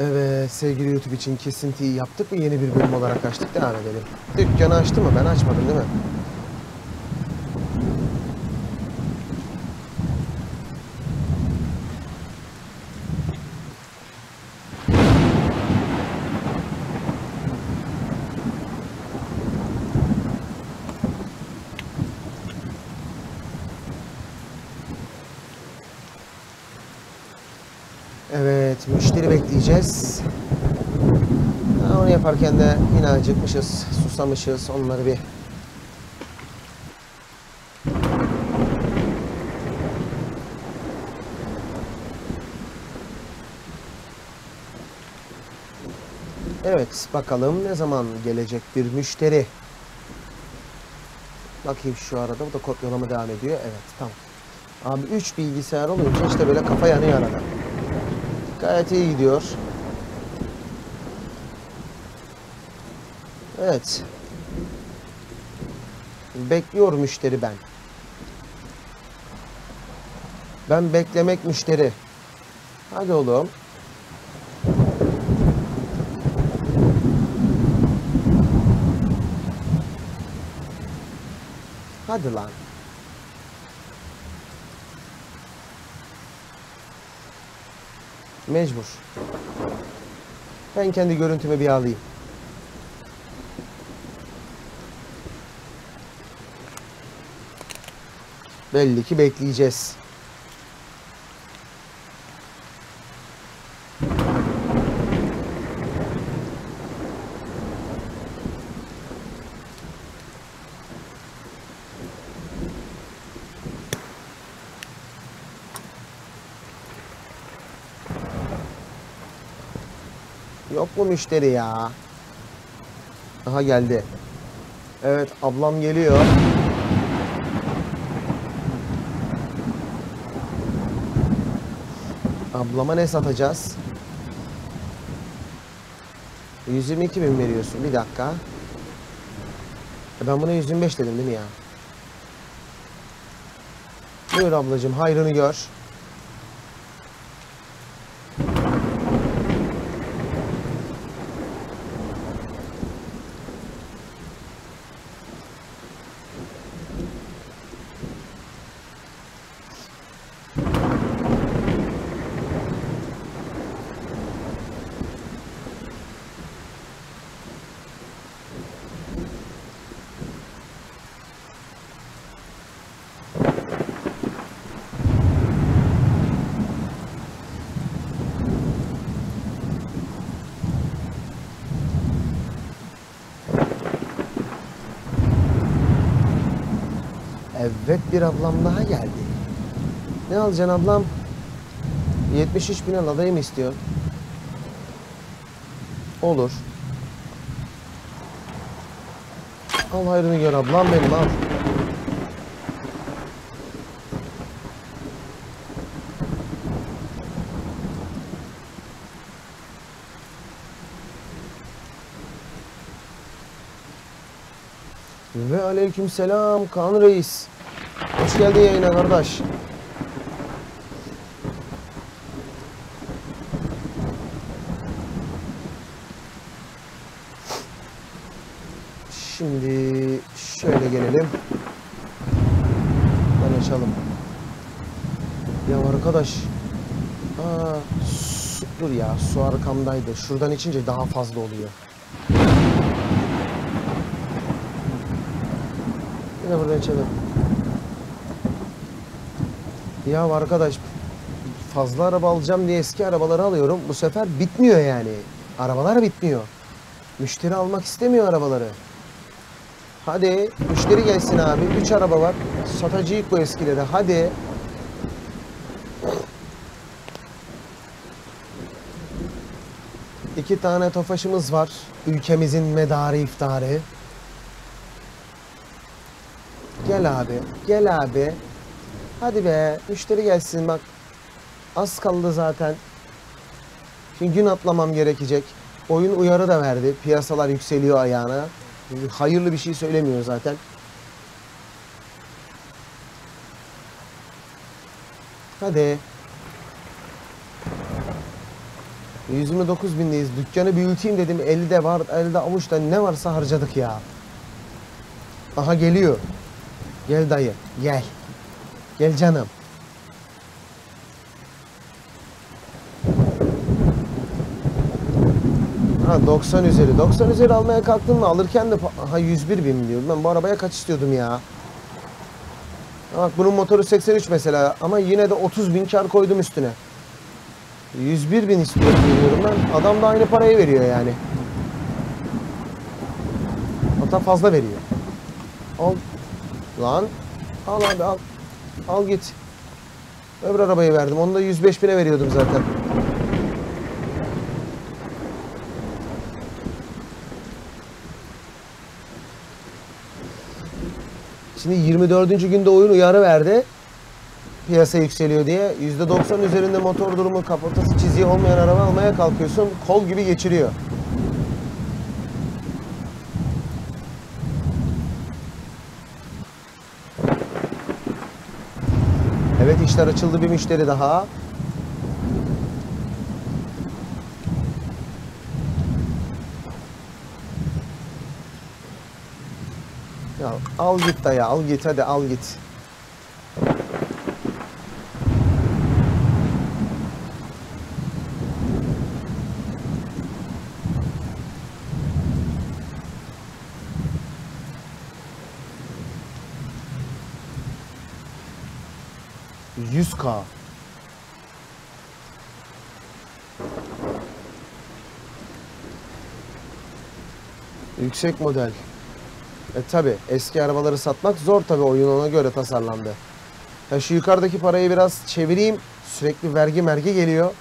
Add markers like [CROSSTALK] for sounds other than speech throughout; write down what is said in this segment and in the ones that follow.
Evet sevgili YouTube için kesintiyi yaptık mı yeni bir bölüm olarak açtık devam edelim. Dükkanı açtı mı ben açmadım değil mi? Evet müşteri bekleyeceğiz. Yaparken de yine acıkmışız, susamışız. Onları bir Evet, bakalım ne zaman gelecek bir müşteri. Bakayım şu arada, bu da kopyalama devam ediyor. Evet, tamam. Abi 3 bilgisayar olunca işte böyle kafa yanıyor arada. Gayet iyi gidiyor. Evet. Bekliyor müşteri ben. Ben beklemek müşteri. Hadi oğlum. Hadi lan. Mecbur. Ben kendi görüntümü bir alayım. Belli ki bekleyeceğiz. Yok mu müşteri ya? Aha geldi. Evet ablam geliyor. Ablama ne satacağız? 122 bin veriyorsun. Bir dakika. E Ben buna 125 dedim değil mi ya? Buyur ablacığım hayrını gör. Evet bir ablam daha geldi. Ne alacaksın ablam? 73 bin alayı mı istiyorsun? Olur. Al hayrını gör ablam benim al. Ve aleyküm selam Kaan Reis. Geldin yayına kardeş. Şimdi şöyle gelelim. Ben açalım. Ya arkadaş. Aa, su, dur ya su arkamdaydı. Şuradan içince daha fazla oluyor. Yine buradan içelim. Ya arkadaş fazla araba alacağım diye eski arabaları alıyorum. Bu sefer bitmiyor yani. Arabalar bitmiyor. Müşteri almak istemiyor arabaları. Hadi müşteri gelsin abi. Üç araba var. Satacıyık bu eskileri. Hadi. İki tane tofaşımız var. Ülkemizin medarı iftarı. Gel abi. Gel abi. Hadi be. Müşteri gelsin bak. Az kaldı zaten. Şimdi gün atlamam gerekecek. Oyun uyarı da verdi. Piyasalar yükseliyor ayağına. Hayırlı bir şey söylemiyor zaten. Hadi. 129 bindeyiz. Dükkanı büyüteyim dedim. Elde var, elde avuçta ne varsa harcadık ya. Aha geliyor. Gel dayı, gel. Gel canım. Ha 90 üzeri. 90 üzeri almaya kalktın mı alırken de aha 101 bin diyorum. Ben bu arabaya kaç istiyordum ya? Ha Bak bunun motoru 83 mesela ama yine de 30 bin kar koydum üstüne. 101 bin istiyorum diyorum ben. Adam da aynı parayı veriyor yani. Hatta fazla veriyor. Al. Lan. Al abi al. Al git. Öbür arabayı verdim. Onu da 105 bine veriyordum zaten. Şimdi 24. günde oyun uyarı verdi. Piyasa yükseliyor diye. %90 üzerinde motor durumu kaportası çiziği olmayan araba almaya kalkıyorsun. Kol gibi geçiriyor. İşler açıldı bir müşteri daha. Ya al git dayı al git hadi al git. Yüz K. Yüksek model. E tabi eski arabaları satmak zor tabi oyun ona göre tasarlandı. Ya şu yukarıdaki parayı biraz çevireyim. Sürekli vergi mergi geliyor.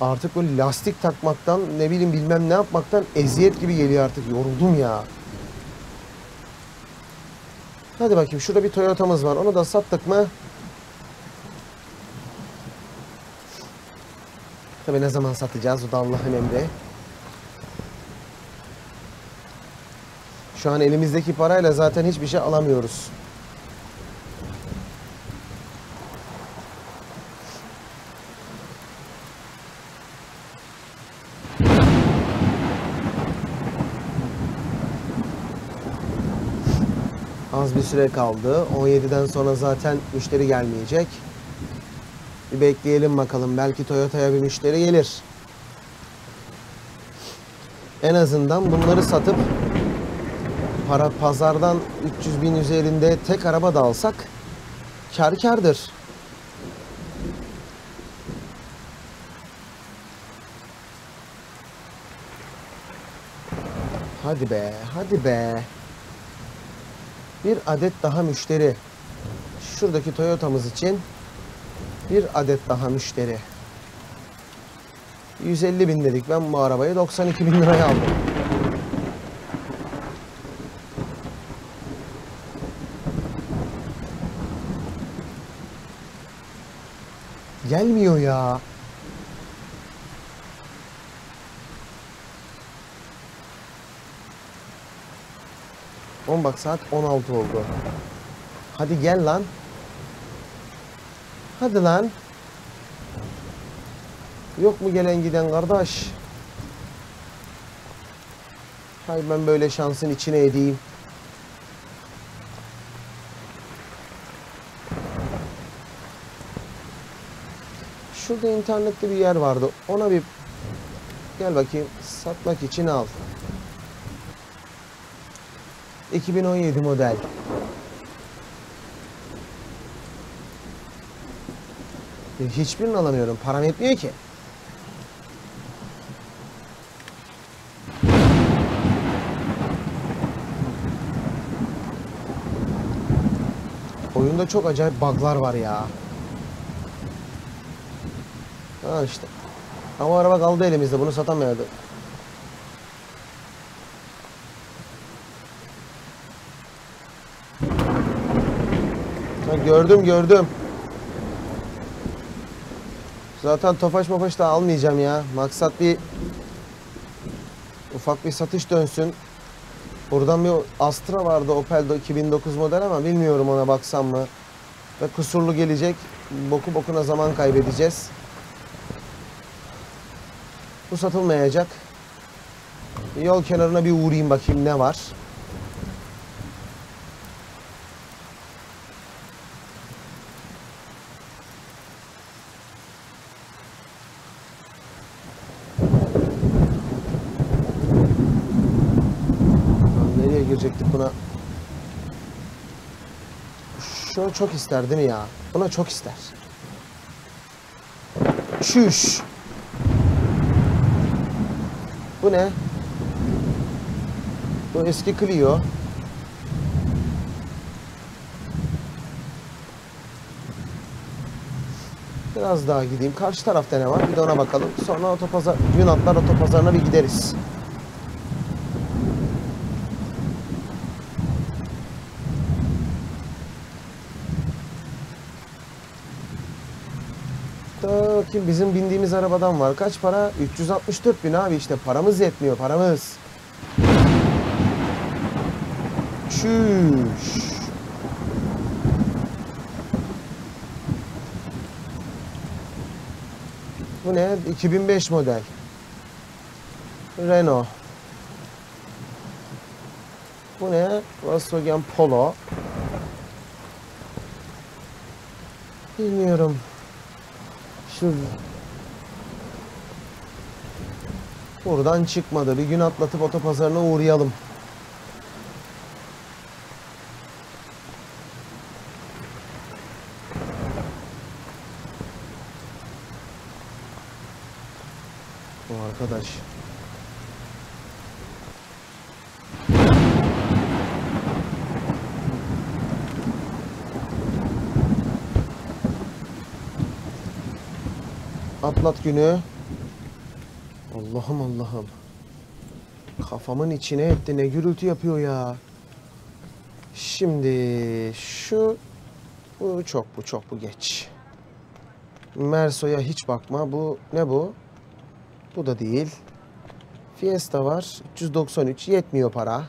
Artık böyle lastik takmaktan ne bileyim bilmem ne yapmaktan eziyet gibi geliyor artık. Yoruldum ya. Hadi bakayım şurada bir Toyota'mız var. Onu da sattık mı? Tabi ne zaman satacağız o da Allah'ın emri. Şu an elimizdeki parayla zaten hiçbir şey alamıyoruz. Az bir süre kaldı. 17'den sonra zaten müşteri gelmeyecek. Bir bekleyelim bakalım. Belki Toyota'ya bir müşteri gelir. En azından bunları satıp para pazardan 300 bin üzerinde tek araba da alsak kar kardır. Hadi be, hadi be. Bir adet daha müşteri. Şuradaki Toyota'mız için bir adet daha müşteri. 150 bin dedik. Ben bu arabayı 92 bin liraya aldım. Gelmiyor ya. On bak saat 16 oldu. Hadi gel lan. Hadi lan. Yok mu gelen giden kardeş? Hay ben böyle şansın içine edeyim. Şurada internette bir yer vardı. Ona bir gel bakayım satmak için al. 2017 model. Ya Hiçbirini alamıyorum. Param yetmiyor ki. Oyunda çok acayip bug'lar var ya. Ha işte. Ama araba kaldı elimizde. Bunu. Ha, gördüm gördüm. Zaten Tofaş Mofaş da almayacağım ya. Maksat bir ufak bir satış dönsün. Buradan bir Astra vardı Opel'de 2009 model ama bilmiyorum ona baksam mı. Ve kusurlu gelecek. Boku bokuna zaman kaybedeceğiz. Bu satılmayacak. Yol kenarına bir uğrayayım bakayım ne var. Lan Nereye girecektik buna? Şunu çok ister değil mi ya? Buna çok ister. Çüş. Bu ne? Bu eski Clio. Biraz daha gideyim. Karşı tarafta ne var? Bir de ona bakalım. Sonra otopazar, Yunatlar otopazarına bir gideriz. Bakayım bizim bindiğimiz arabadan var. Kaç para? 364 bin abi işte paramız yetmiyor paramız. Çüş. Bu ne? 2005 model. Renault. Bu ne? Volkswagen Polo. Bilmiyorum. Şu Buradan çıkmadı. Bir gün atlatıp otopazarına uğrayalım. Bu arkadaş. Atlat günü. Allah'ım Allah'ım. Kafamın içine etti. Ne gürültü yapıyor ya. Şimdi şu bu çok bu çok bu geç. Merso'ya hiç bakma. Bu ne bu? Bu da değil. Fiesta var. 393 yetmiyor para.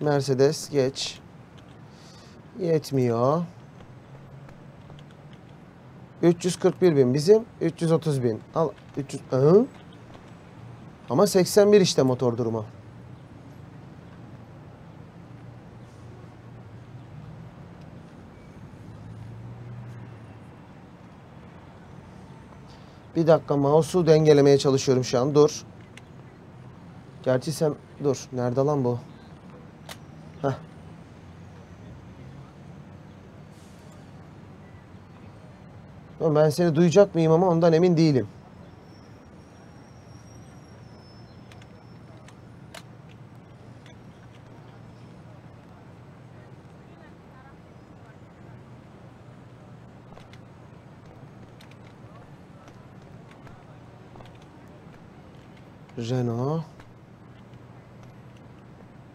Mercedes geç. Yetmiyor. 341 bin bizim 330 bin. Al 300 Hı? Ama 81 işte motor durumu. Bir dakika mouse'u dengelemeye çalışıyorum şu an. Dur. Gerçi sen dur. Nerede lan bu? Heh. Ama Ben seni duyacak mıyım ama ondan emin değilim. Renault.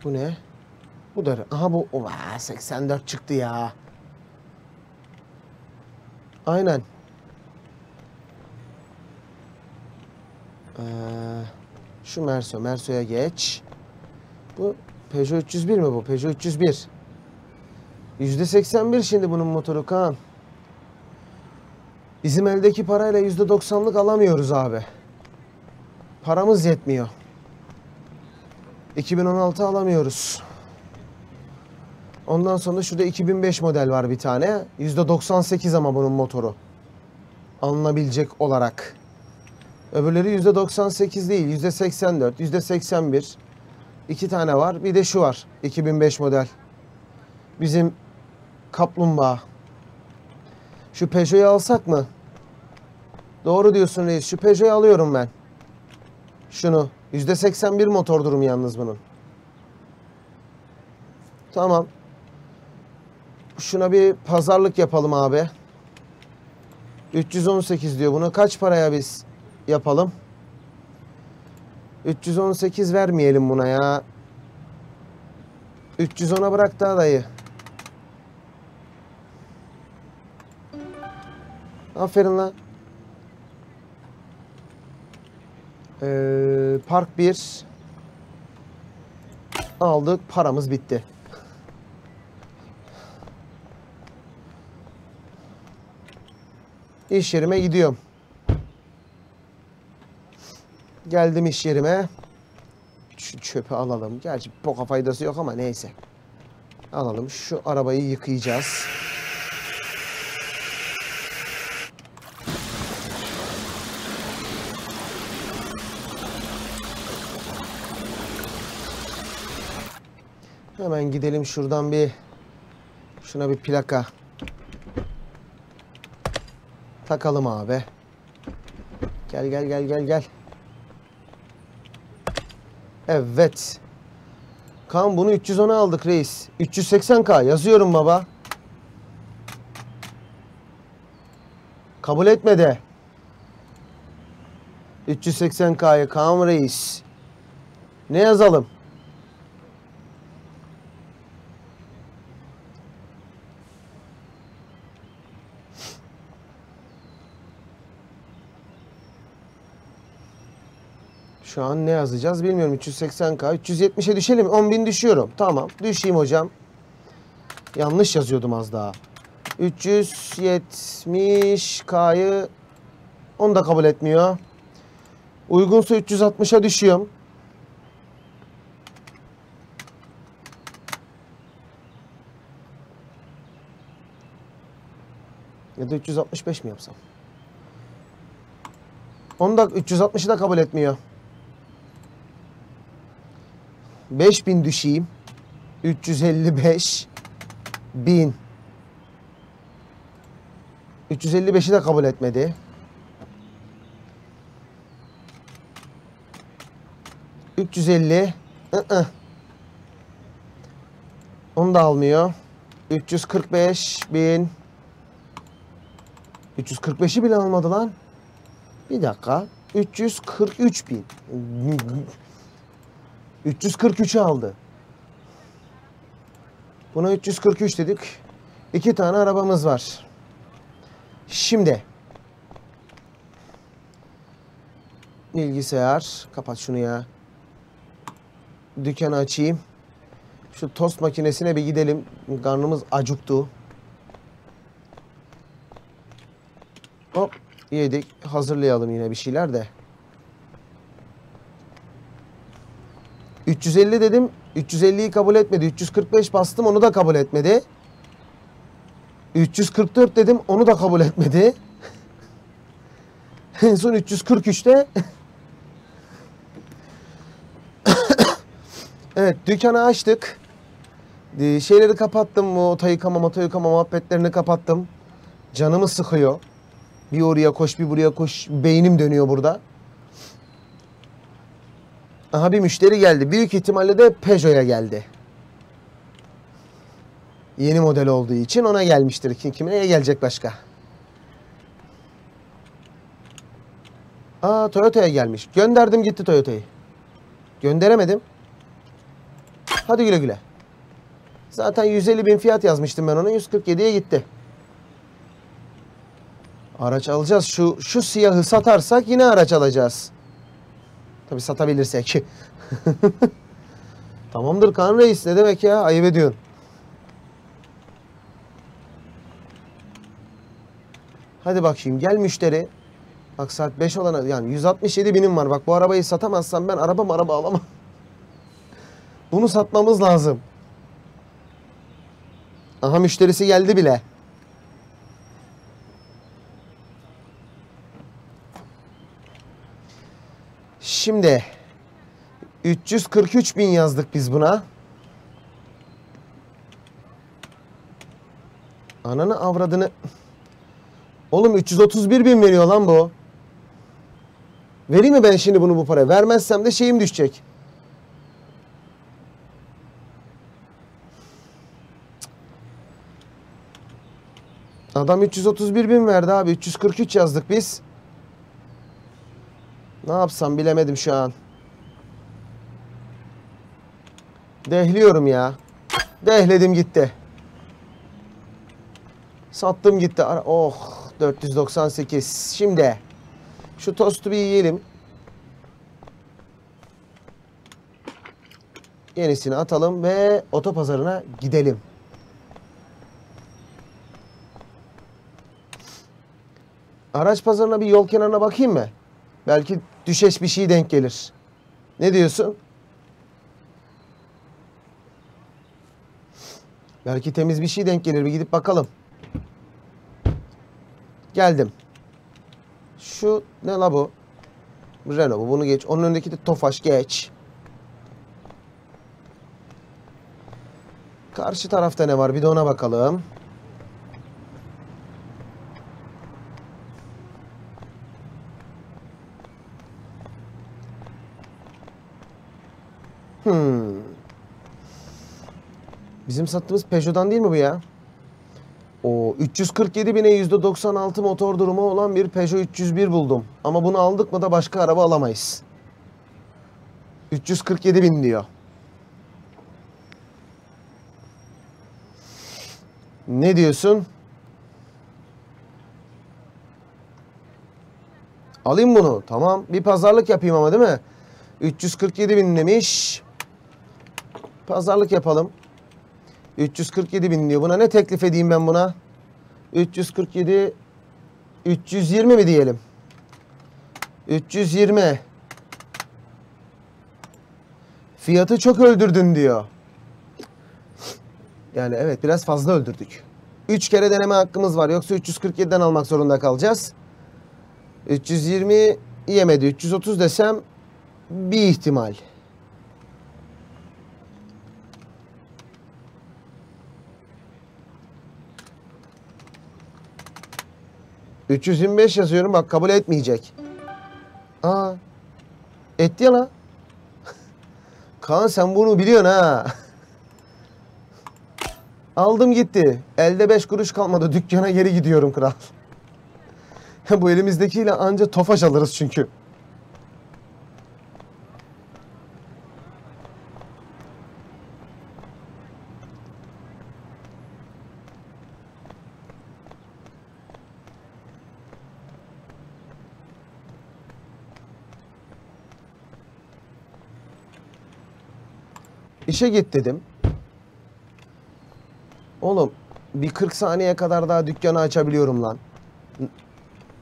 Bu ne? Bu da aha bu Oha, 84 çıktı ya. Aynen. Ee, şu Merso. Merso'ya geç. Bu Peugeot 301 mi bu? Peugeot 301. %81 şimdi bunun motoru Kaan. Bizim eldeki parayla %90'lık alamıyoruz abi. Paramız yetmiyor. 2016 alamıyoruz. Ondan sonra şurada 2005 model var bir tane. %98 ama bunun motoru. Alınabilecek olarak. Öbürleri %98 değil. %84, %81. İki tane var. Bir de şu var. 2005 model. Bizim kaplumbağa. Şu Peugeot'u alsak mı? Doğru diyorsun reis. Şu Peugeot'u alıyorum ben. Şunu. %81 motor durumu yalnız bunun. Tamam. Şuna bir pazarlık yapalım abi. 318 diyor. Buna kaç paraya biz yapalım? 318 vermeyelim buna ya. 310'a bırak daha dayı. Aferin lan. Ee, park 1 aldık. Paramız bitti. İş yerime gidiyorum. Geldim iş yerime. Şu çöpü alalım. Gerçi boka faydası yok ama neyse. Alalım. Şu arabayı yıkayacağız. Hemen gidelim şuradan bir şuna bir plaka takalım abi. Gel gel gel gel gel. Evet. Kan bunu 310'a aldık reis. 380k yazıyorum baba. Kabul etmedi. 380k'yı Kaan reis. Ne yazalım? Şu an ne yazacağız bilmiyorum. 380k. 370'e düşelim. 10.000 düşüyorum. Tamam. Düşeyim hocam. Yanlış yazıyordum az daha. 370k'yı onu da kabul etmiyor. Uygunsa 360'a düşüyorum. Ya da 365 mi yapsam? Onu da 360'ı da kabul etmiyor. 5000 düşeyim. 355 bin. 355'i de kabul etmedi. 350. ı-ı. Onu da almıyor. 345 bin. 345'i bile almadı lan. Bir dakika. 343 bin. 343'ü aldı. Buna 343 dedik. İki tane arabamız var. Şimdi. Bilgisayar. Kapat şunu ya. Dükkanı açayım. Şu tost makinesine bir gidelim. Karnımız acıktı. Hop yedik. Hazırlayalım yine bir şeyler de. 350 dedim. 350'yi kabul etmedi. 345 bastım onu da kabul etmedi. 344 dedim onu da kabul etmedi. [LAUGHS] en son 343'te [LAUGHS] Evet dükkanı açtık. Ee, Şeyleri kapattım. Bu oto yıkama, moto yıkama muhabbetlerini kapattım. Canımı sıkıyor. Bir oraya koş, bir buraya koş. Beynim dönüyor burada. Aha bir müşteri geldi. Büyük ihtimalle de Peugeot'a geldi. Yeni model olduğu için ona gelmiştir. Kim kime gelecek başka? Aa Toyota'ya gelmiş. Gönderdim gitti Toyota'yı. Gönderemedim. Hadi güle güle. Zaten 150 bin fiyat yazmıştım ben ona. 147'ye gitti. Araç alacağız. Şu şu siyahı satarsak yine araç alacağız. Tabi satabilirsek. [LAUGHS] Tamamdır Kaan Reis. Ne demek ya? Ayıp ediyorsun. Hadi bakayım. Gel müşteri. Bak saat 5 olana yani 167 binim var. Bak bu arabayı satamazsam ben araba araba alamam. Bunu satmamız lazım. Aha müşterisi geldi bile. Şimdi 343 bin yazdık biz buna. Ananı avradını. Oğlum 331 bin veriyor lan bu. Vereyim mi ben şimdi bunu bu para? Vermezsem de şeyim düşecek. Adam 331 bin verdi abi. 343 yazdık biz. Ne yapsam bilemedim şu an. Dehliyorum ya. Dehledim gitti. Sattım gitti. Oh 498. Şimdi şu tostu bir yiyelim. Yenisini atalım ve otopazarına gidelim. Araç pazarına bir yol kenarına bakayım mı? Belki düşeş bir şey denk gelir. Ne diyorsun? Belki temiz bir şey denk gelir. Bir gidip bakalım. Geldim. Şu ne la bu? Renault bu. Bunu geç. Onun önündeki de Tofaş geç. Karşı tarafta ne var? Bir de ona bakalım. Bizim sattığımız Peugeot'dan değil mi bu ya? O 347 bine %96 motor durumu olan bir Peugeot 301 buldum. Ama bunu aldık mı da başka araba alamayız. 347 bin diyor. Ne diyorsun? Alayım bunu. Tamam. Bir pazarlık yapayım ama değil mi? 347 bin demiş. Pazarlık yapalım. 347 bin diyor. Buna ne teklif edeyim ben buna? 347 320 mi diyelim? 320 Fiyatı çok öldürdün diyor. Yani evet biraz fazla öldürdük. 3 kere deneme hakkımız var. Yoksa 347'den almak zorunda kalacağız. 320 yemedi. 330 desem bir ihtimal. ...325 yazıyorum bak kabul etmeyecek. Aa, etti ya la. [LAUGHS] Kaan sen bunu biliyorsun ha. [LAUGHS] Aldım gitti. Elde 5 kuruş kalmadı. Dükkana geri gidiyorum kral. [LAUGHS] Bu elimizdekiyle anca tofaş alırız çünkü. İşe git dedim. Oğlum bir 40 saniye kadar daha dükkanı açabiliyorum lan.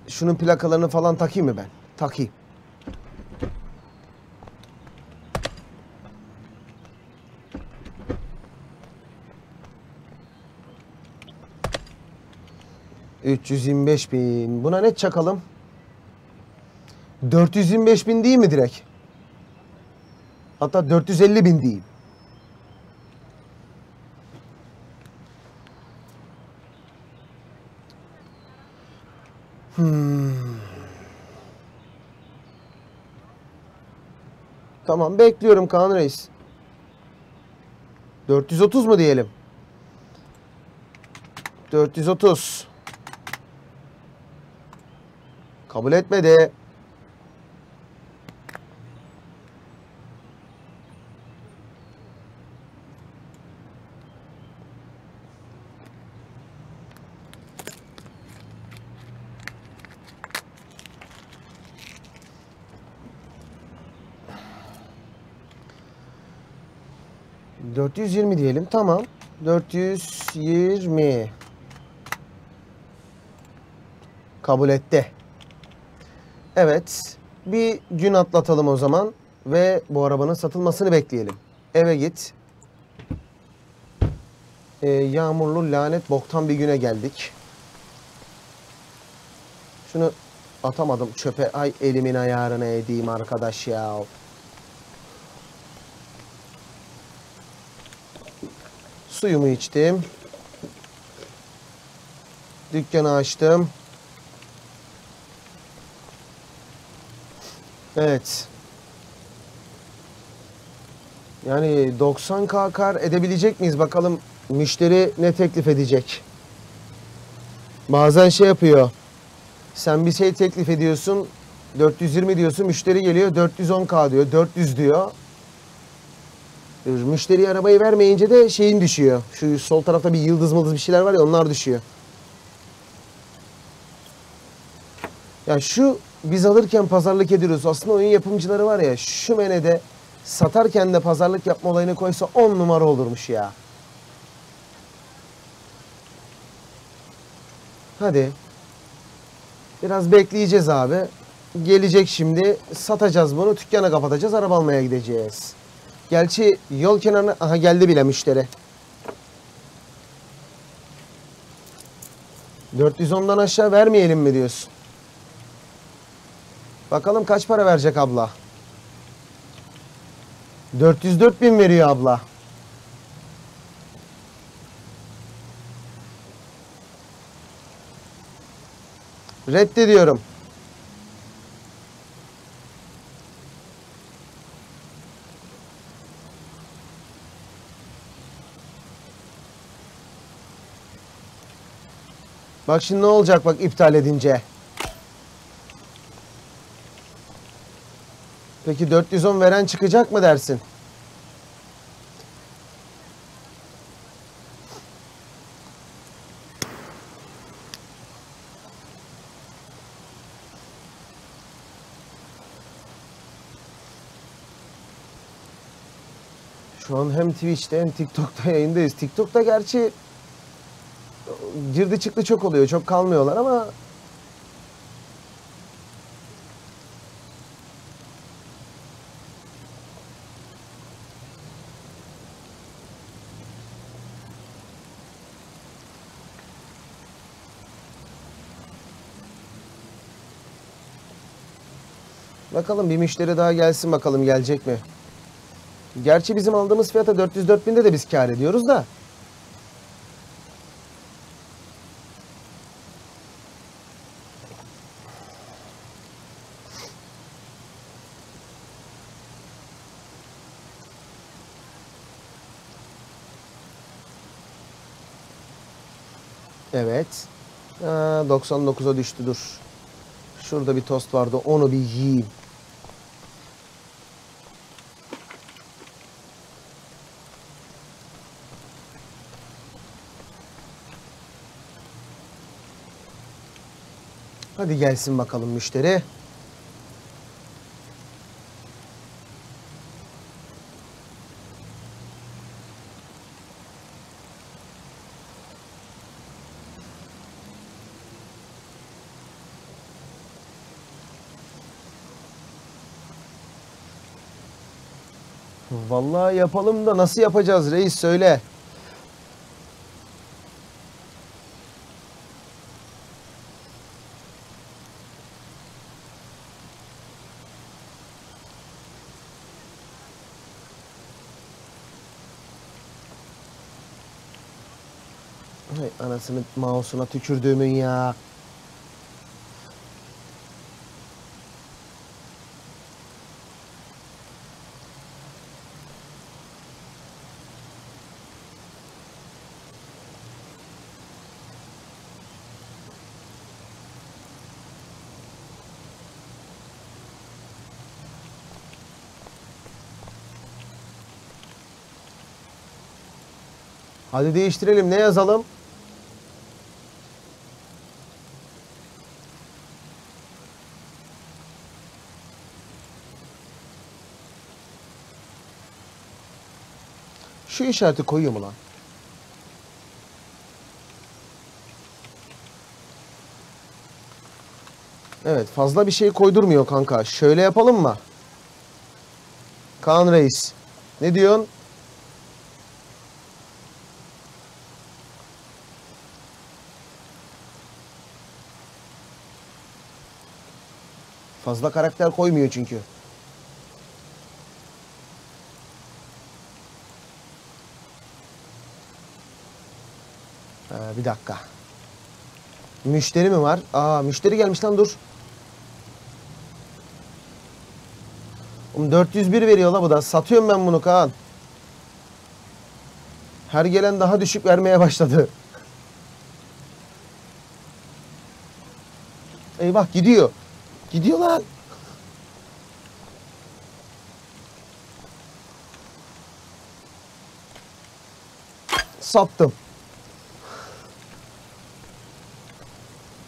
Şunun plakalarını falan takayım mı ben? Takayım. ...325 bin. Buna ne çakalım? 425 bin değil mi direkt? Hatta 450 bin diyeyim. Tamam bekliyorum Kaan Reis. 430 mu diyelim? 430. Kabul etmedi. ...420 diyelim. Tamam. 420. Kabul etti. Evet. Bir gün atlatalım o zaman. Ve bu arabanın satılmasını bekleyelim. Eve git. Ee, yağmurlu lanet boktan bir güne geldik. Şunu atamadım çöpe. Ay elimin ayarını edeyim arkadaş ya. Suyumu içtim. Dükkanı açtım. Evet. Yani 90k kar edebilecek miyiz? Bakalım müşteri ne teklif edecek? Bazen şey yapıyor. Sen bir şey teklif ediyorsun. 420 diyorsun. Müşteri geliyor 410k diyor. 400 diyor. Müşteriye arabayı vermeyince de şeyin düşüyor. Şu sol tarafta bir yıldız mıldız bir şeyler var ya onlar düşüyor. Ya şu biz alırken pazarlık ediyoruz. Aslında oyun yapımcıları var ya şu menede satarken de pazarlık yapma olayını koysa 10 numara olurmuş ya. Hadi. Biraz bekleyeceğiz abi. gelecek şimdi. Satacağız bunu. Dükkanı kapatacağız. Araba almaya gideceğiz. Gerçi yol kenarına... Aha geldi bile müşteri. 410'dan aşağı vermeyelim mi diyorsun? Bakalım kaç para verecek abla? 404 bin veriyor abla. Reddediyorum. Bak şimdi ne olacak bak iptal edince. Peki 410 veren çıkacak mı dersin? Şu an hem Twitch'te hem TikTok'ta [LAUGHS] yayındayız. TikTok'ta gerçi girdi çıktı çok oluyor. Çok kalmıyorlar ama Bakalım bir müşteri daha gelsin bakalım gelecek mi? Gerçi bizim aldığımız fiyata 404 binde de biz kar ediyoruz da. Evet. Ha, 99'a düştü dur. Şurada bir tost vardı onu bir yiyeyim. Hadi gelsin bakalım müşteri. Yapalım da nasıl yapacağız reis söyle. Hay anasını mouse'una tükürdüğümün ya. Hadi değiştirelim. Ne yazalım? Şu işareti koyuyor mu lan? Evet fazla bir şey koydurmuyor kanka. Şöyle yapalım mı? Kaan Reis. Ne diyorsun? Fazla karakter koymuyor çünkü. Ha, bir dakika. Müşteri mi var? Aa müşteri gelmiş lan dur. Oğlum 401 veriyor la bu da. Satıyorum ben bunu Kaan. Her gelen daha düşük vermeye başladı. Eyvah gidiyor. Gidiyor lan. Sattım.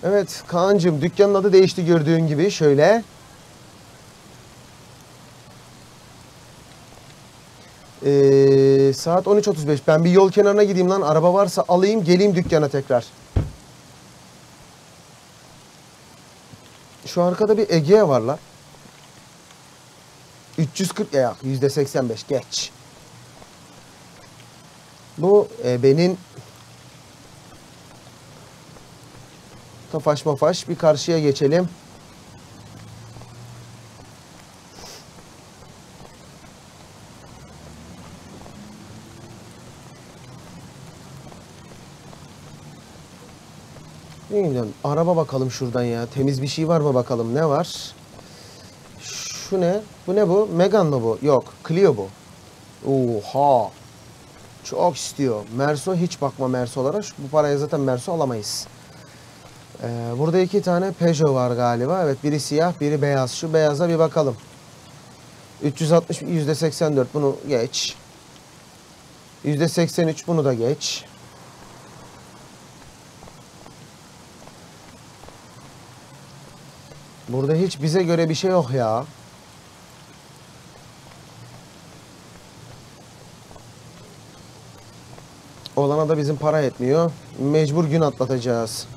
Evet Kaan'cığım dükkanın adı değişti gördüğün gibi şöyle. Ee, saat 13.35 ben bir yol kenarına gideyim lan araba varsa alayım geleyim dükkana tekrar. Şu arkada bir Egea var lan. 340 ya yüzde 85 geç. Bu e, benim Tofaş mafaş bir karşıya geçelim. Ne gidiyorsun? Araba bakalım şuradan ya. Temiz bir şey var mı bakalım. Ne var? Şu ne? Bu ne bu? Megan mı bu? Yok. Clio bu. Oha. Çok istiyor. Merso hiç bakma Merso'lara. Bu paraya zaten Merso alamayız. Ee, burada iki tane Peugeot var galiba. Evet biri siyah biri beyaz. Şu beyaza bir bakalım. 360 %84 bunu geç. %83 bunu da geç. Burada hiç bize göre bir şey yok ya. Olana da bizim para etmiyor. Mecbur gün atlatacağız.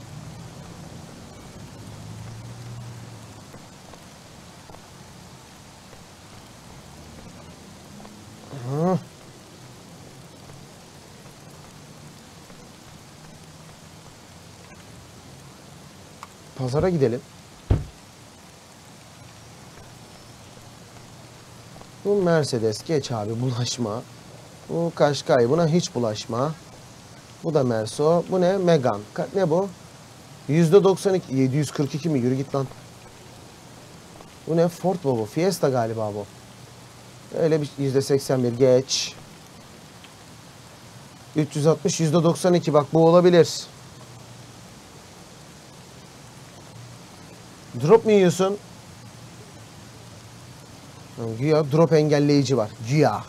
Pazara gidelim. Bu Mercedes geç abi bulaşma. Bu Kaşkay buna hiç bulaşma. Bu da Merso. Bu ne? Megan. Ka- ne bu? %92. 742 mi? Yürü git lan. Bu ne? Ford bu bu. Fiesta galiba bu. Öyle bir %81 geç. 360 %92 bak bu olabilir. Drop mu yiyorsun? Güya drop engelleyici var. Güya.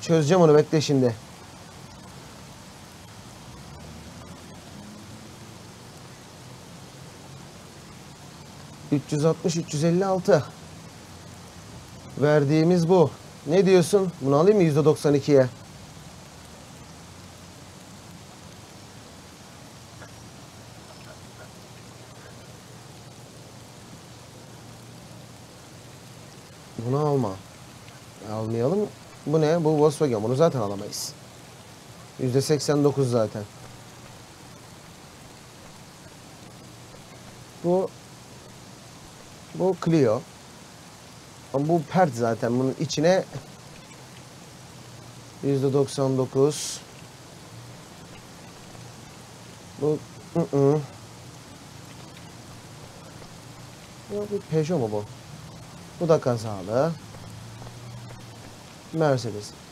Çözeceğim onu bekle şimdi. ...360, 356. Verdiğimiz bu. Ne diyorsun? Bunu alayım mı %92'ye? Bunu alma. Almayalım. Bu Volkswagen. Bunu zaten alamayız. %89 zaten. Bu bu Clio. Ama bu pert zaten. Bunun içine %99 Bu ı -ı. Bu Peugeot mu bu? Bu da kazalı. Mercedes.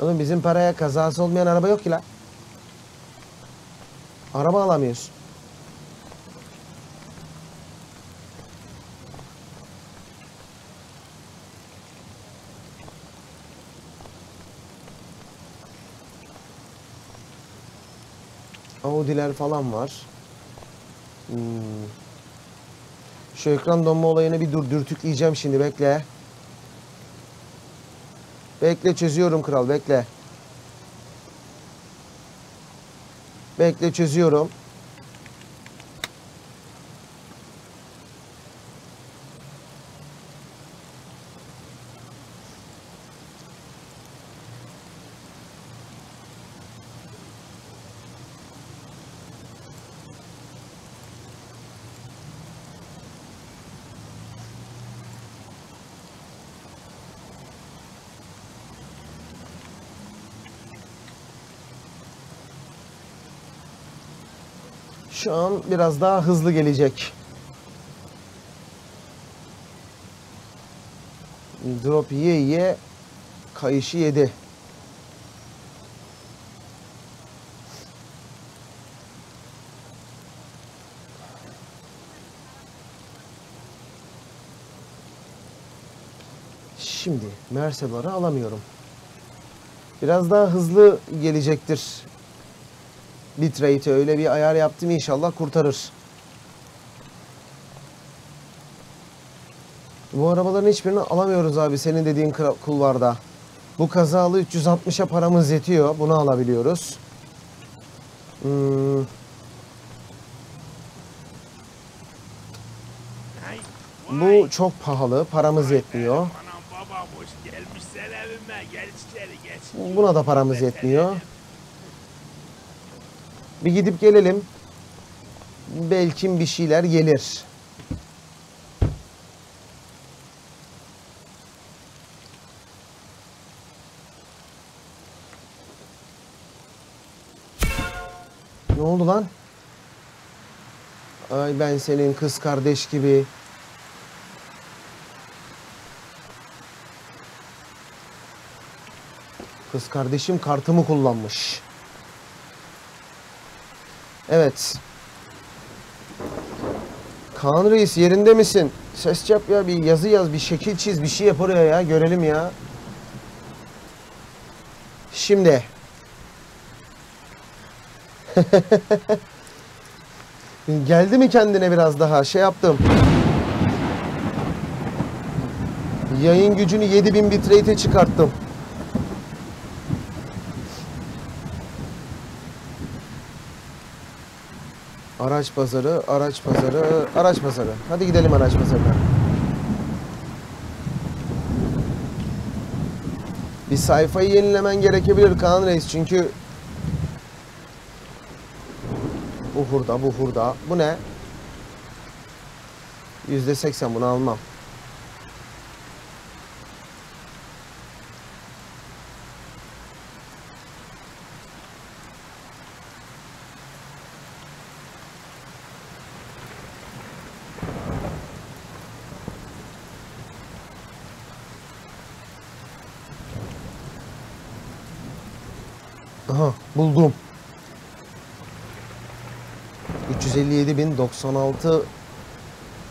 Oğlum bizim paraya kazası olmayan araba yok ki lan. Araba alamıyoruz. Audi'ler falan var. Hmm. Şu ekran donma olayını bir dur dürtükleyeceğim şimdi bekle. Bekle çözüyorum kral bekle. Bekle çözüyorum. Şu an biraz daha hızlı gelecek. Drop yiye yiye kayışı yedi. Şimdi Mercebar'ı alamıyorum. Biraz daha hızlı gelecektir bitrate'e öyle bir ayar yaptım inşallah kurtarır. Bu arabaların hiçbirini alamıyoruz abi senin dediğin kulvarda. Bu kazalı 360'a paramız yetiyor. Bunu alabiliyoruz. Hmm. Bu çok pahalı. Paramız yetmiyor. Buna da paramız yetmiyor. Bir gidip gelelim. Belki bir şeyler gelir. Ne oldu lan? Ay ben senin kız kardeş gibi. Kız kardeşim kartımı kullanmış. Evet. Kaan Reis yerinde misin? Ses yap ya bir yazı yaz bir şekil çiz bir şey yap oraya ya görelim ya. Şimdi. [LAUGHS] Geldi mi kendine biraz daha şey yaptım. Yayın gücünü 7000 bitrate'e çıkarttım. Araç pazarı, araç pazarı, araç pazarı. Hadi gidelim araç pazarına. Bir sayfayı yenilemen gerekebilir Kaan Reis çünkü bu hurda, bu hurda. Bu ne? Yüzde seksen bunu almam. Aha buldum. 357.096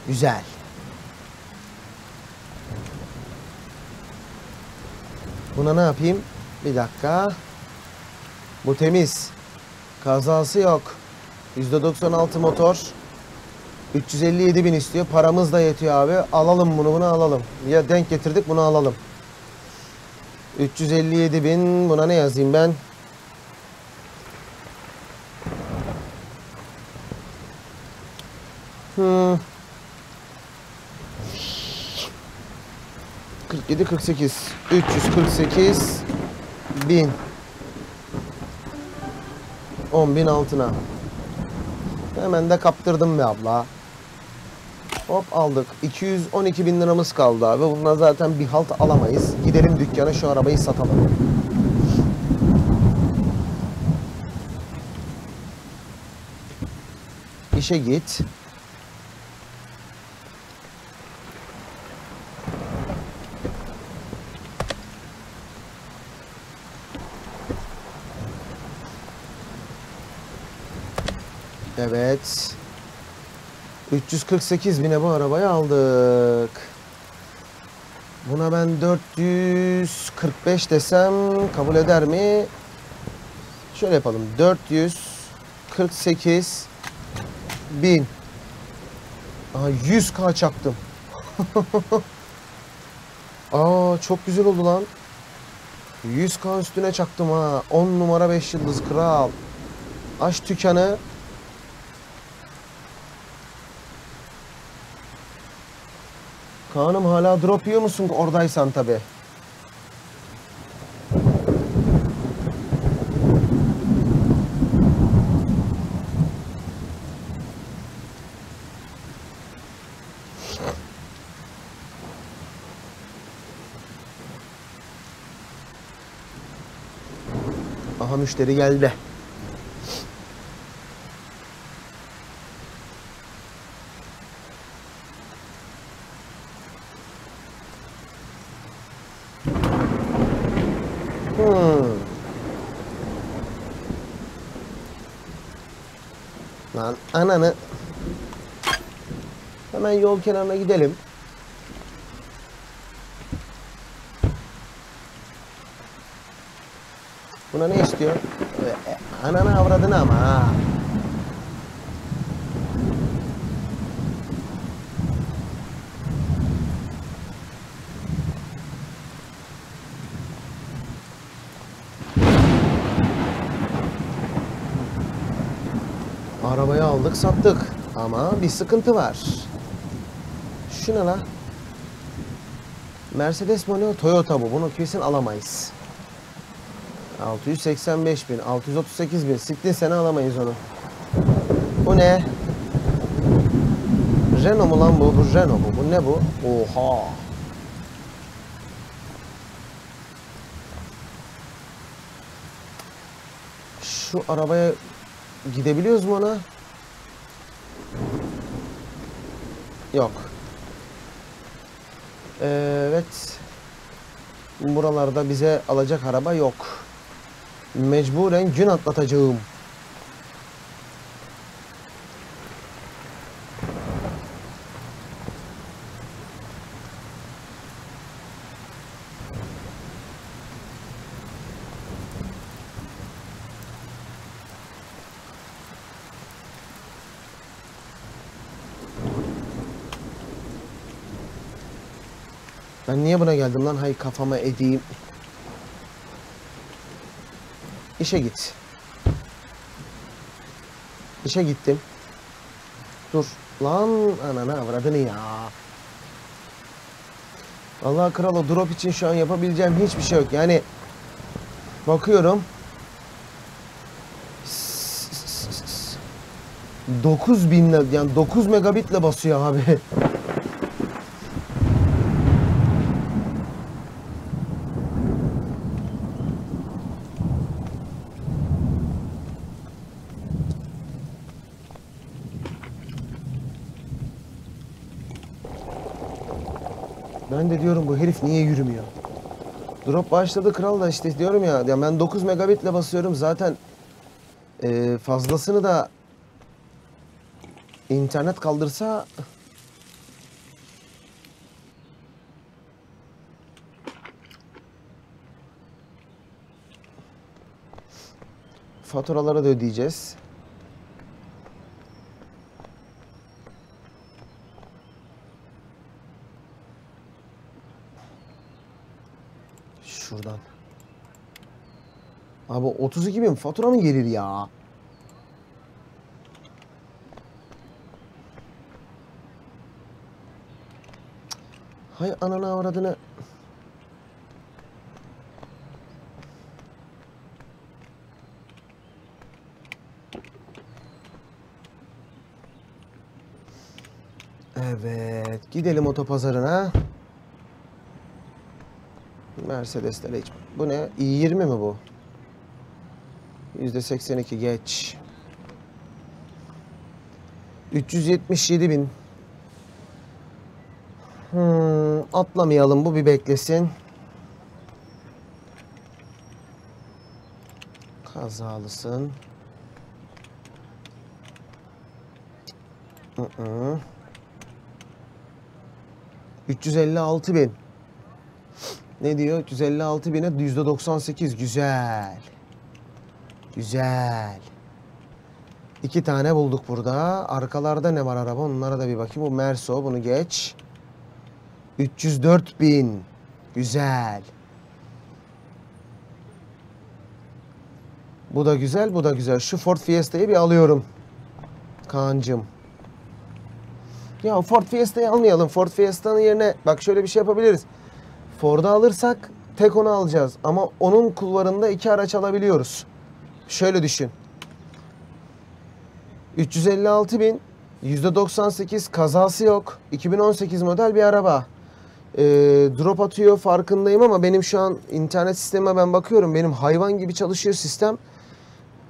güzel. Buna ne yapayım? Bir dakika. Bu temiz. Kazası yok. %96 motor. 357 bin istiyor. Paramız da yetiyor abi. Alalım bunu bunu alalım. Ya denk getirdik bunu alalım. 357 bin. Buna ne yazayım ben? Hmm. 47 48 348 bin. 10 bin altına. Hemen de kaptırdım be abla. Hop aldık. 212 bin liramız kaldı abi. Bundan zaten bir halt alamayız. Gidelim dükkana şu arabayı satalım. İşe git Evet. 348 bine bu arabayı aldık. Buna ben 445 desem kabul eder mi? Şöyle yapalım. 448 bin. Aha 100k çaktım. [LAUGHS] Aa çok güzel oldu lan. 100k üstüne çaktım ha. 10 numara 5 yıldız kral. Aç dükkanı. Kaan'ım hala drop yiyor musun oradaysan tabi. Aha müşteri geldi. Hmm. Lan ananı. Hemen yol kenarına gidelim. Buna ne istiyor? Ee, Ananı avradını ama ha. Arabayı aldık sattık ama bir sıkıntı var. Şu ne lan? Mercedes mi o ne o? Toyota bu. Bunu kesin alamayız. 685 bin, 638 bin. Siktin sene alamayız onu. Bu ne? Renault mu lan bu? Bu Renault bu. Bu ne bu? Oha. Şu arabaya gidebiliyoruz mu ona? Yok. Evet. Buralarda bize alacak araba yok. Mecburen gün atlatacağım. Ben niye buna geldim lan? Hay kafama edeyim. İşe git. İşe gittim. Dur. Lan ananı avradını ya. Allah kral o drop için şu an yapabileceğim hiçbir şey yok. Yani bakıyorum. 9000 yani 9 megabitle basıyor abi. Ben de diyorum bu herif niye yürümüyor? Drop başladı kral da işte diyorum ya, ya ben 9 megabitle basıyorum zaten e, fazlasını da internet kaldırsa faturaları da ödeyeceğiz. Şuradan. Abi 32 bin fatura mı gelir ya? Hay ananı avradını. Evet. Gidelim otopazarına. Mercedes'ler hiç. Bu ne? i20 mi bu? %82 geç. 377 bin. Hmm, atlamayalım bu bir beklesin. Kazalısın. Hı -hı. 356 bin. Ne diyor? 356 bine %98. Güzel. Güzel. İki tane bulduk burada. Arkalarda ne var araba? Onlara da bir bakayım. Bu Merso. Bunu geç. 304 bin. Güzel. Bu da güzel. Bu da güzel. Şu Ford Fiesta'yı bir alıyorum. Kaan'cım. Ya Ford Fiesta'yı almayalım. Ford Fiesta'nın yerine bak şöyle bir şey yapabiliriz. Ford'u alırsak tek onu alacağız. Ama onun kulvarında iki araç alabiliyoruz. Şöyle düşün. 356 bin, %98 kazası yok. 2018 model bir araba. Ee, drop atıyor farkındayım ama benim şu an internet sisteme ben bakıyorum. Benim hayvan gibi çalışıyor sistem.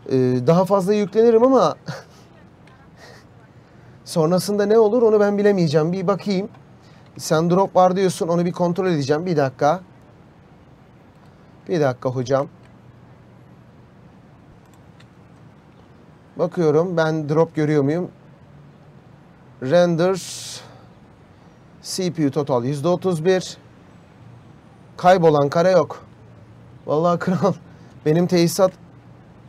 Ee, daha fazla yüklenirim ama [LAUGHS] sonrasında ne olur onu ben bilemeyeceğim. Bir bakayım. Sen drop var diyorsun onu bir kontrol edeceğim. Bir dakika. Bir dakika hocam. Bakıyorum ben drop görüyor muyum? Render CPU total %31 Kaybolan kare yok. Vallahi kral [LAUGHS] benim tesisat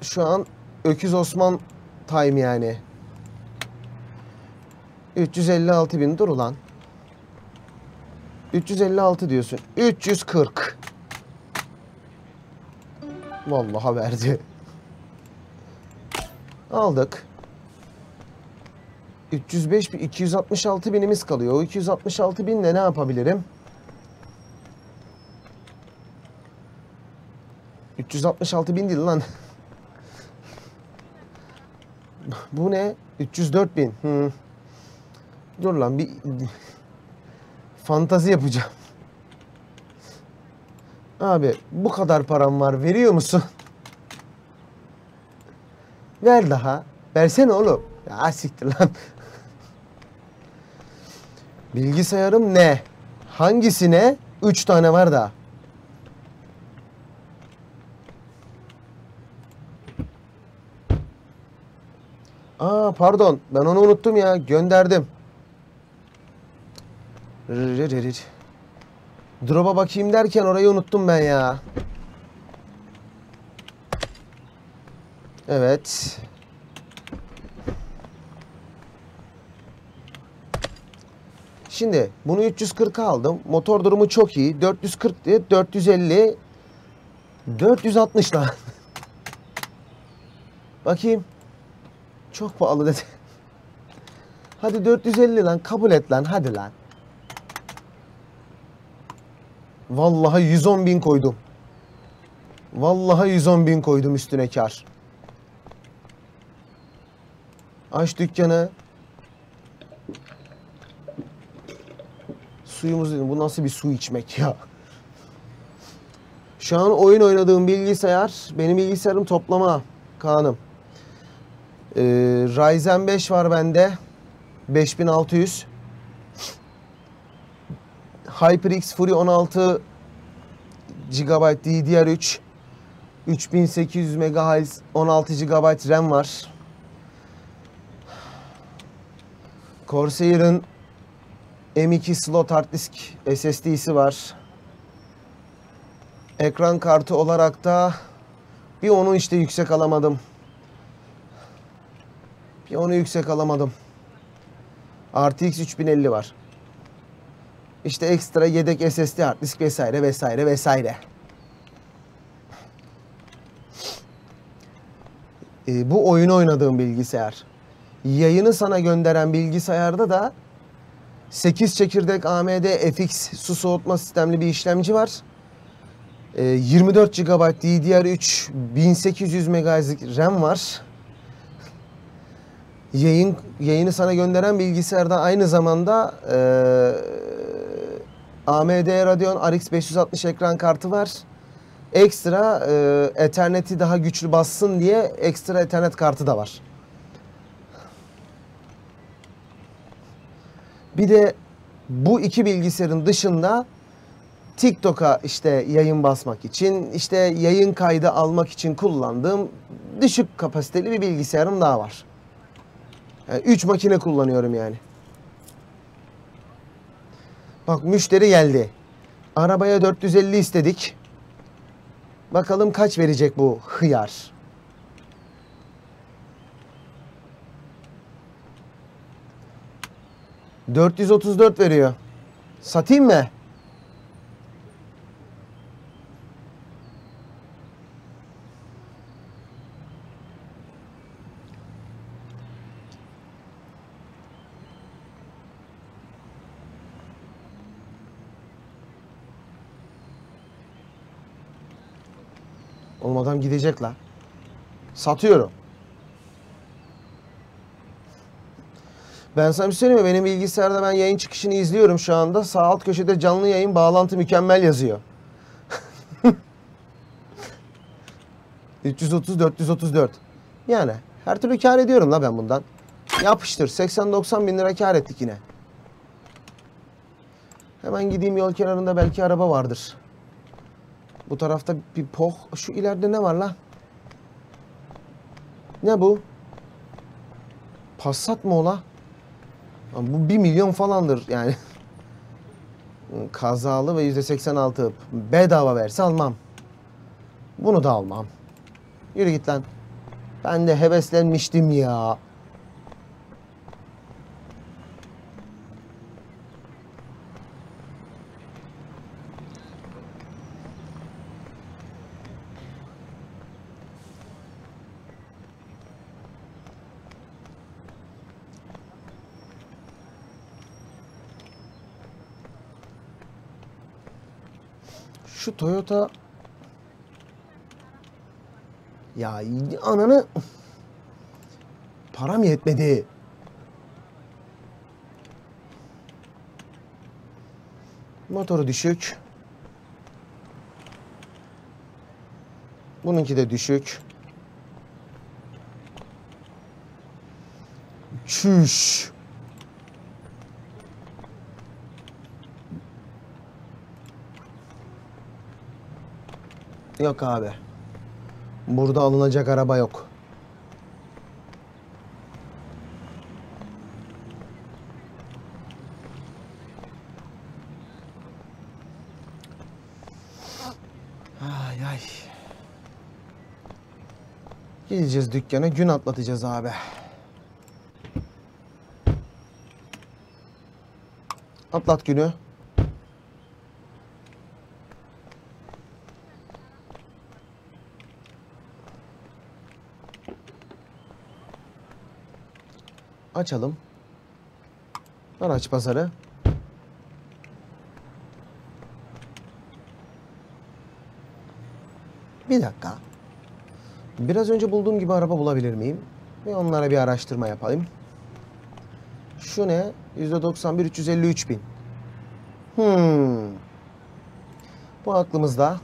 şu an Öküz Osman time yani. 356 bin dur ulan. 356 diyorsun. 340. Vallahi verdi. Aldık. 305 bin, 266 binimiz kalıyor. O 266 binle ne yapabilirim? 366 bin değil lan. [LAUGHS] Bu ne? 304 bin. Hı. Dur lan bir fantazi yapacağım. Abi bu kadar param var veriyor musun? Ver daha. Versene oğlum. Ya siktir lan. Bilgisayarım ne? Hangisine? Üç tane var da. Aa pardon. Ben onu unuttum ya. Gönderdim. Drop'a bakayım derken orayı unuttum ben ya. Evet. Şimdi bunu 340'a aldım. Motor durumu çok iyi. 440 diye 450 460 lan. [LAUGHS] Bakayım. Çok pahalı dedi. [LAUGHS] Hadi 450 lan kabul et lan hadi lan. Vallahi 110 bin koydum. Vallahi 110 bin koydum üstüne kar. Aç dükkanı. Suyumuz dedim. Bu nasıl bir su içmek ya? Şu an oyun oynadığım bilgisayar benim bilgisayarım toplama Kaan'ım. Ee, Ryzen 5 var bende. 5600. HyperX Fury 16 GB DDR3 3800 MHz 16 GB RAM var. Corsair'ın M2 slot hard disk SSD'si var. Ekran kartı olarak da bir onu işte yüksek alamadım. Bir onu yüksek alamadım. RTX 3050 var. İşte ekstra yedek SSD hard disk vesaire vesaire vesaire. Ee, bu oyunu oynadığım bilgisayar. Yayını sana gönderen bilgisayarda da 8 çekirdek AMD FX su soğutma sistemli bir işlemci var. Ee, 24 GB DDR3 1800 MHz RAM var. Yayın yayını sana gönderen bilgisayarda aynı zamanda eee AMD Radeon RX 560 ekran kartı var. Ekstra eee Ethernet'i daha güçlü bassın diye ekstra Ethernet kartı da var. Bir de bu iki bilgisayarın dışında TikTok'a işte yayın basmak için, işte yayın kaydı almak için kullandığım düşük kapasiteli bir bilgisayarım daha var. Yani üç makine kullanıyorum yani. Bak müşteri geldi. Arabaya 450 istedik. Bakalım kaç verecek bu hıyar. ...434 veriyor. Satayım mı? Oğlum adam gidecek la. Satıyorum. Ben sana bir şey söyleyeyim? Benim bilgisayarda ben yayın çıkışını izliyorum şu anda. Sağ alt köşede canlı yayın bağlantı mükemmel yazıyor. [LAUGHS] 330 434. Yani her türlü kar ediyorum la ben bundan. Yapıştır. 80-90 bin lira kar ettik yine. Hemen gideyim yol kenarında belki araba vardır. Bu tarafta bir poh. Şu ileride ne var la? Ne bu? Passat mı ola? Bu 1 milyon falandır yani. [LAUGHS] Kazalı ve yüzde 86. Bedava verse almam. Bunu da almam. Yürü git lan. Ben de heveslenmiştim ya. Şu Toyota ya ananı param yetmedi. Motoru düşük. Bununki de düşük. Çüş. Yok abi. Burada alınacak araba yok. Ay ay. Gideceğiz dükkana gün atlatacağız abi. Atlat günü. Açalım. Araç pazarı. Bir dakika. Biraz önce bulduğum gibi araba bulabilir miyim? Ve onlara bir araştırma yapayım. Şu ne? %91 353 bin. Hmm. Bu aklımızda.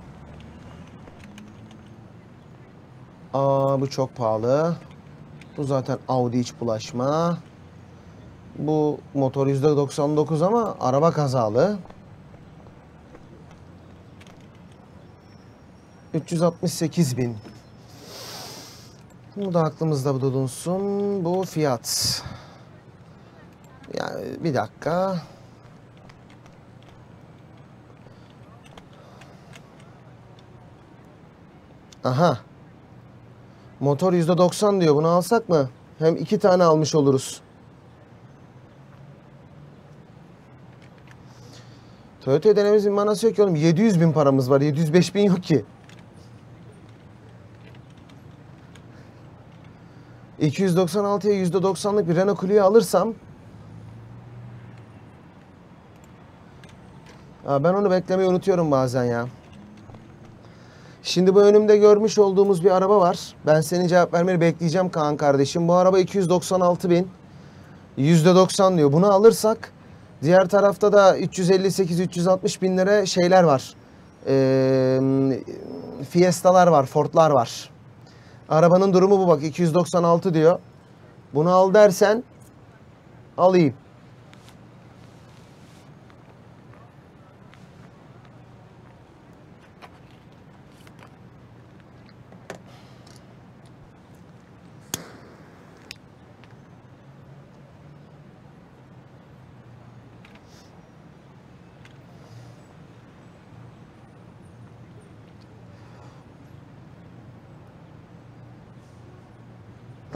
Aa bu çok pahalı. Bu zaten Audi iç bulaşma. Bu motor %99 ama araba kazalı. 368 bin. Bu da aklımızda bulunsun. Bu fiyat. Yani bir dakika. Aha. Motor %90 diyor. Bunu alsak mı? Hem iki tane almış oluruz. Toyota'ya denememizin manası yok ki oğlum. 700 bin paramız var. 705 bin yok ki. 296'ya %90'lık bir Renault Clio alırsam Aa, ben onu beklemeyi unutuyorum bazen ya. Şimdi bu önümde görmüş olduğumuz bir araba var. Ben senin cevap vermeni bekleyeceğim Kaan kardeşim. Bu araba 296 bin. %90 diyor. Bunu alırsak diğer tarafta da 358-360 bin lira şeyler var. Ee, Fiesta'lar var, Ford'lar var. Arabanın durumu bu bak 296 diyor. Bunu al dersen alayım.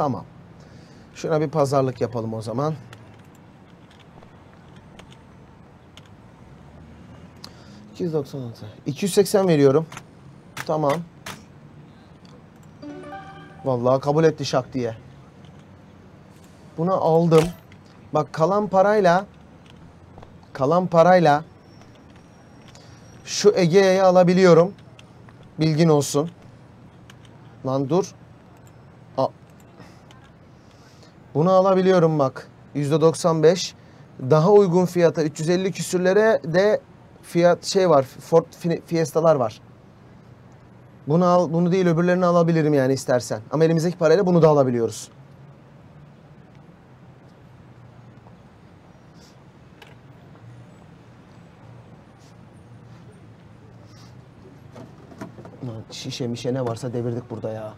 Tamam. Şuna bir pazarlık yapalım o zaman. ...296. 280 veriyorum. Tamam. Vallahi kabul etti şak diye. Bunu aldım. Bak kalan parayla... ...kalan parayla... ...şu Ege'yi alabiliyorum. Bilgin olsun. Lan dur. Bunu alabiliyorum bak. %95. Daha uygun fiyata 350 küsürlere de fiyat şey var. Ford Fi- Fiesta'lar var. Bunu al, bunu değil öbürlerini alabilirim yani istersen. Ama elimizdeki parayla bunu da alabiliyoruz. Şişe mişe ne varsa devirdik burada ya.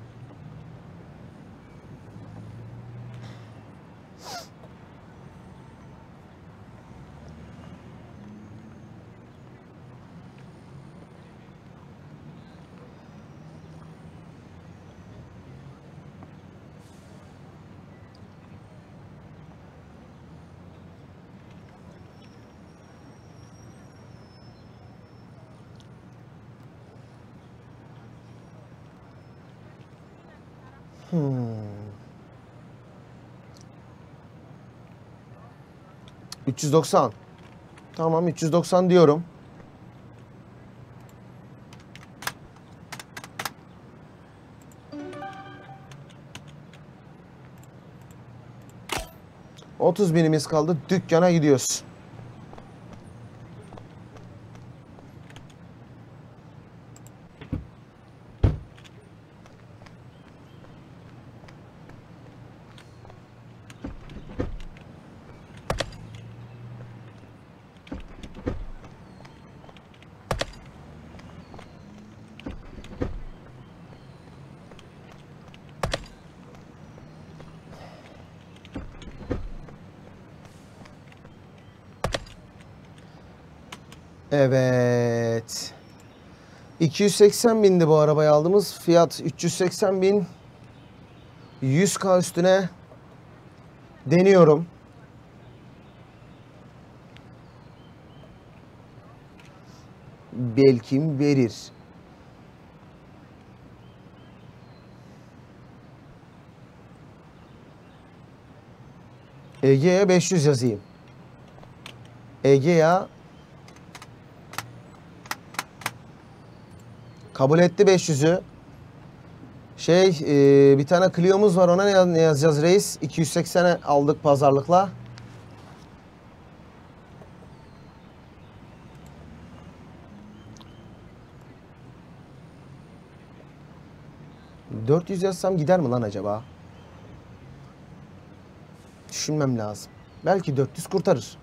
390. Tamam 390 diyorum. Otuz binimiz kaldı. Dükkana gidiyoruz. Evet. 280 bindi bu arabayı aldığımız. Fiyat 380 bin. 100k üstüne deniyorum. Belki verir. Ege'ye 500 yazayım. Ege'ye Kabul etti 500'ü. Şey e, bir tane Clio'muz var ona ne, ne yazacağız reis? 280'e aldık pazarlıkla. ...400 yazsam gider mi lan acaba? Düşünmem lazım. Belki 400 kurtarır.